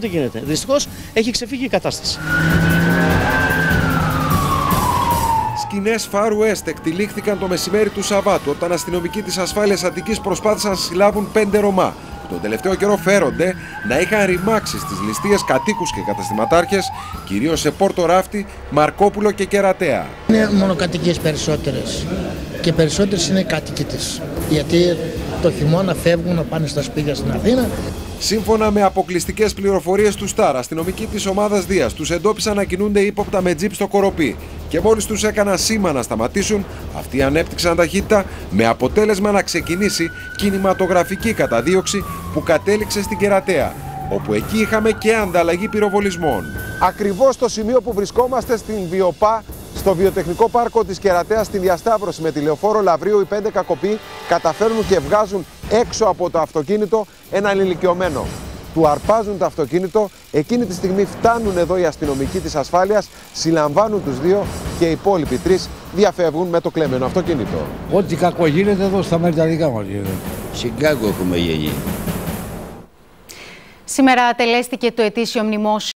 Τι γίνεται. Δυστυχώς έχει ξεφύγει η κατάσταση. Σκηνές Far West εκτυλίχθηκαν το μεσημέρι του Σαββάτου όταν αστυνομικοί της ασφάλειας Αττικής προσπάθησαν να συλλάβουν πέντε Ρωμά. Τον τελευταίο καιρό φέρονται να είχαν ρημάξει στις ληστείες κατοίκους και καταστηματάρχες, κυρίως σε Πόρτο Ράφτη, Μαρκόπουλο και Κερατέα. Είναι μονοκατοικίες περισσότερες και περισσότερες είναι κάτοικοι της. Γιατί το χειμώνα φεύγουν να πάνε στα σπίτια στην Αθήνα. Σύμφωνα με αποκλειστικές πληροφορίες του ΣΤΑΡ, αστυνομικοί της ομάδας Δίας τους εντόπισαν να κινούνται ύποπτα με τζιπ στο κοροπή και μόλις τους έκαναν σήμα να σταματήσουν, αυτοί ανέπτυξαν ταχύτητα με αποτέλεσμα να ξεκινήσει κινηματογραφική καταδίωξη που κατέληξε στην Κερατέα, όπου εκεί είχαμε και ανταλλαγή πυροβολισμών. Ακριβώς στο σημείο που βρισκόμαστε στην Βιοπά, στο βιοτεχνικό πάρκο της Κερατέας στη διασταύρωση με τη λεωφόρο Λαβρίου, οι πέντε κακοποί καταφέρνουν και βγάζουν έξω από το αυτοκίνητο έναν ηλικιωμένο. Του αρπάζουν το αυτοκίνητο, εκείνη τη στιγμή φτάνουν εδώ οι αστυνομικοί της ασφάλειας, συλλαμβάνουν τους δύο και οι υπόλοιποι τρεις διαφεύγουν με το κλεμμένο αυτοκίνητο. Ό,τι κακό γίνεται εδώ στα μέρη τα δικά μας γίνεται. Σιγκάγκο έχουμε γίνει. Σήμερα τελέστηκε το ετήσιο μνημόσυνο